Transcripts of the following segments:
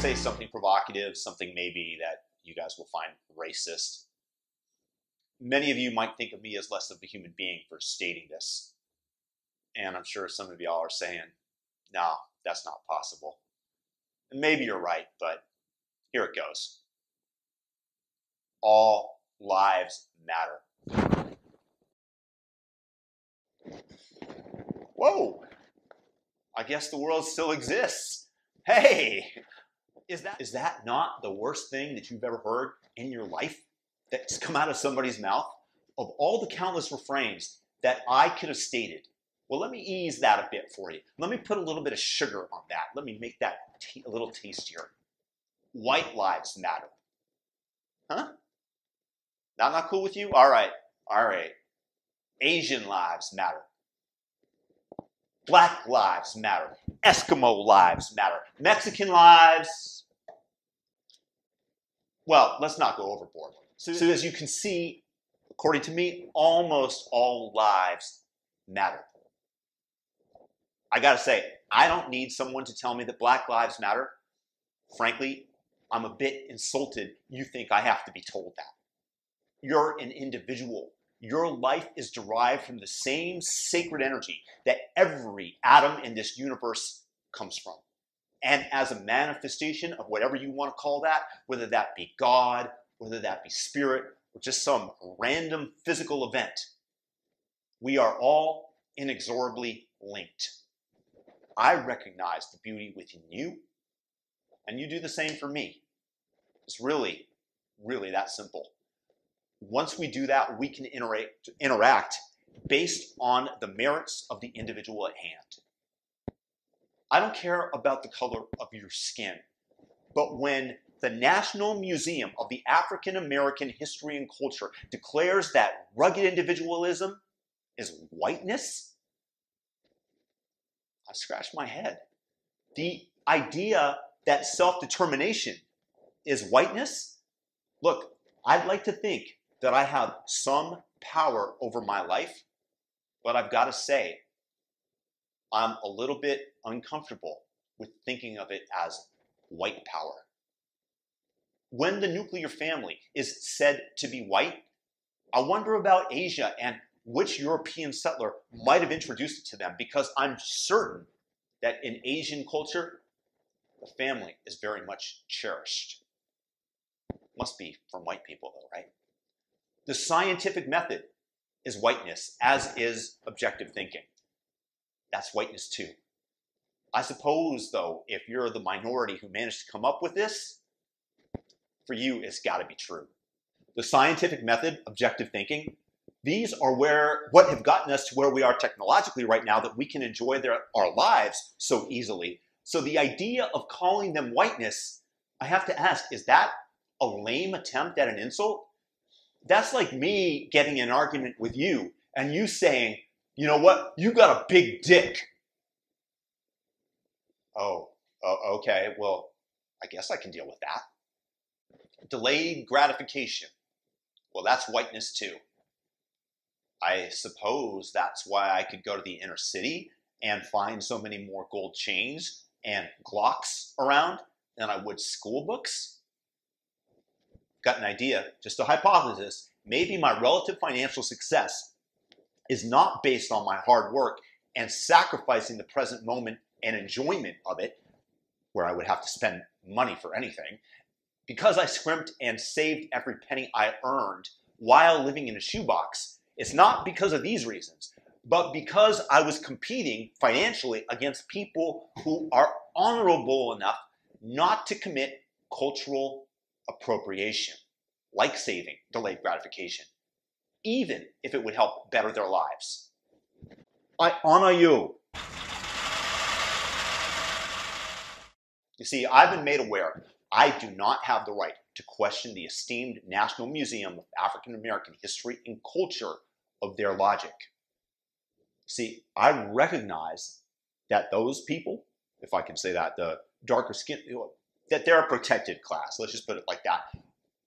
say something provocative, something maybe that you guys will find racist. Many of you might think of me as less of a human being for stating this. And I'm sure some of y'all are saying, no, that's not possible. And maybe you're right, but here it goes. All lives matter. Whoa! I guess the world still exists. Hey! Is that, is that not the worst thing that you've ever heard in your life that's come out of somebody's mouth? Of all the countless refrains that I could have stated, well, let me ease that a bit for you. Let me put a little bit of sugar on that. Let me make that a little tastier. White lives matter. Huh? Not not cool with you? All right. All right. Asian lives matter. Black lives matter. Eskimo lives matter. Mexican lives well, let's not go overboard. So, so as you can see, according to me, almost all lives matter. I gotta say, I don't need someone to tell me that Black Lives Matter. Frankly, I'm a bit insulted you think I have to be told that. You're an individual. Your life is derived from the same sacred energy that every atom in this universe comes from and as a manifestation of whatever you want to call that, whether that be God, whether that be spirit, or just some random physical event, we are all inexorably linked. I recognize the beauty within you, and you do the same for me. It's really, really that simple. Once we do that, we can interact, based on the merits of the individual at hand. I don't care about the color of your skin. But when the National Museum of the African American History and Culture declares that rugged individualism is whiteness, I scratch my head. The idea that self determination is whiteness, look, I'd like to think that I have some power over my life, but I've got to say, I'm a little bit uncomfortable with thinking of it as white power. When the nuclear family is said to be white, I wonder about Asia and which European settler might have introduced it to them because I'm certain that in Asian culture, the family is very much cherished. Must be from white people, though, right? The scientific method is whiteness, as is objective thinking. That's whiteness too. I suppose, though, if you're the minority who managed to come up with this, for you, it's got to be true. The scientific method, objective thinking, these are where what have gotten us to where we are technologically right now that we can enjoy their, our lives so easily. So the idea of calling them whiteness, I have to ask, is that a lame attempt at an insult? That's like me getting an argument with you and you saying, you know what? You got a big dick. Oh, oh, okay. Well, I guess I can deal with that. Delayed gratification. Well, that's whiteness too. I suppose that's why I could go to the inner city and find so many more gold chains and Glocks around than I would school books. Got an idea, just a hypothesis. Maybe my relative financial success is not based on my hard work and sacrificing the present moment and enjoyment of it, where I would have to spend money for anything, because I scrimped and saved every penny I earned while living in a shoebox, it's not because of these reasons, but because I was competing financially against people who are honorable enough not to commit cultural appropriation, like saving delayed gratification even if it would help better their lives. I honor you. You see, I've been made aware I do not have the right to question the esteemed National Museum of African American History and Culture of their logic. See, I recognize that those people, if I can say that, the darker skin, that they're a protected class. Let's just put it like that.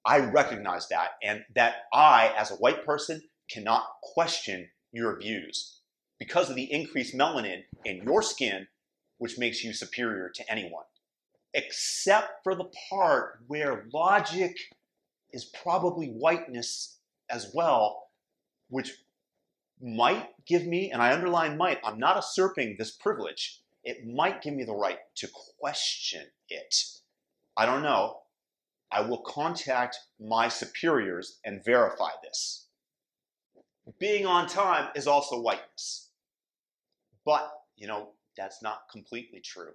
I recognize that, and that I, as a white person, cannot question your views because of the increased melanin in your skin, which makes you superior to anyone. except for the part where logic is probably whiteness as well, which might give me, and I underline might, I'm not usurping this privilege, it might give me the right to question it. I don't know. I will contact my superiors and verify this. Being on time is also whiteness. But, you know, that's not completely true.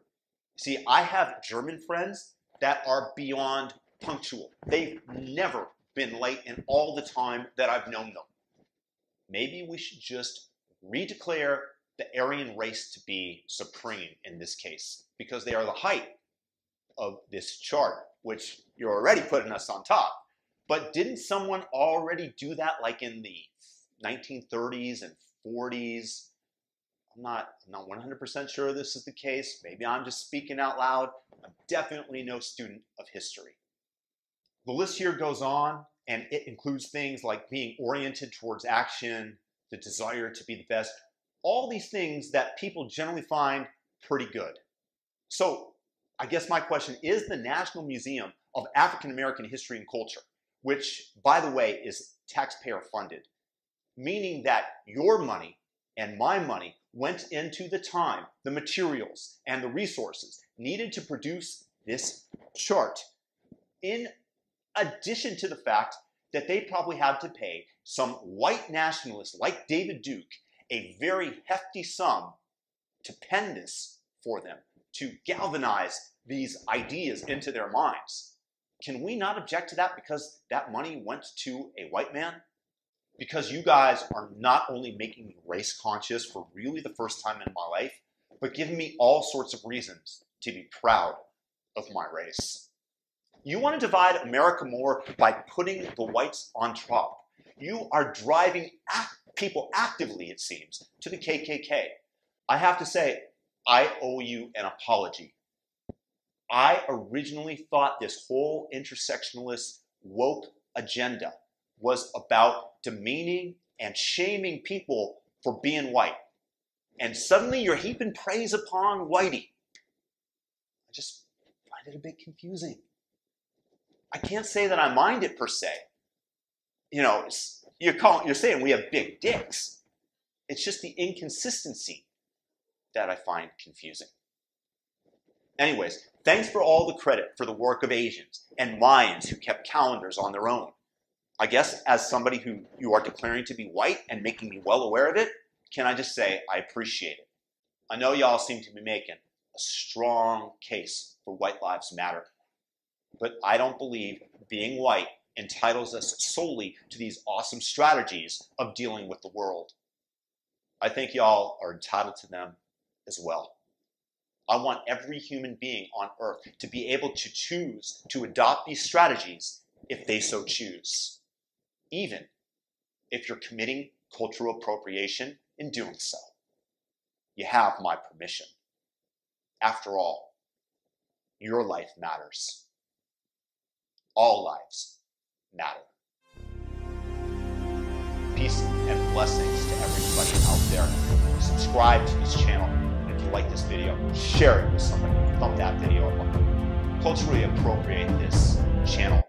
See, I have German friends that are beyond punctual. They've never been late in all the time that I've known them. Maybe we should just redeclare the Aryan race to be supreme in this case, because they are the height of this chart, which you're already putting us on top. But didn't someone already do that like in the 1930s and 40s? I'm not, not 100% sure this is the case. Maybe I'm just speaking out loud. I'm definitely no student of history. The list here goes on, and it includes things like being oriented towards action, the desire to be the best, all these things that people generally find pretty good. So I guess my question is the National Museum of African American History and Culture, which, by the way, is taxpayer funded, meaning that your money and my money went into the time, the materials, and the resources needed to produce this chart. In addition to the fact that they probably had to pay some white nationalist like David Duke a very hefty sum to pen this for them, to galvanize these ideas into their minds. Can we not object to that because that money went to a white man? because you guys are not only making me race conscious for really the first time in my life, but giving me all sorts of reasons to be proud of my race. You want to divide America more by putting the whites on top. You are driving people actively, it seems, to the KKK. I have to say, I owe you an apology. I originally thought this whole intersectionalist woke agenda was about demeaning and shaming people for being white. And suddenly you're heaping praise upon whitey. I just find it a bit confusing. I can't say that I mind it per se. You know, you're, calling, you're saying we have big dicks. It's just the inconsistency that I find confusing. Anyways, thanks for all the credit for the work of Asians and Mayans who kept calendars on their own. I guess as somebody who you are declaring to be white and making me well aware of it, can I just say I appreciate it. I know y'all seem to be making a strong case for white lives matter, but I don't believe being white entitles us solely to these awesome strategies of dealing with the world. I think y'all are entitled to them as well. I want every human being on earth to be able to choose to adopt these strategies if they so choose even if you're committing cultural appropriation in doing so. You have my permission. After all, your life matters. All lives matter. Peace and blessings to everybody out there. Subscribe to this channel. Like this video, share it with somebody. Thumb that video up. Culturally appropriate this channel